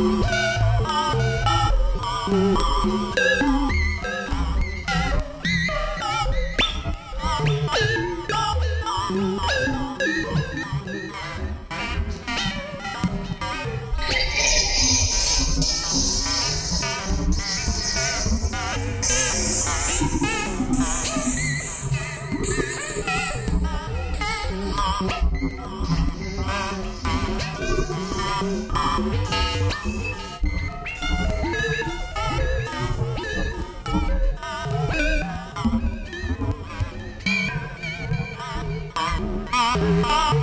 Bye. Thank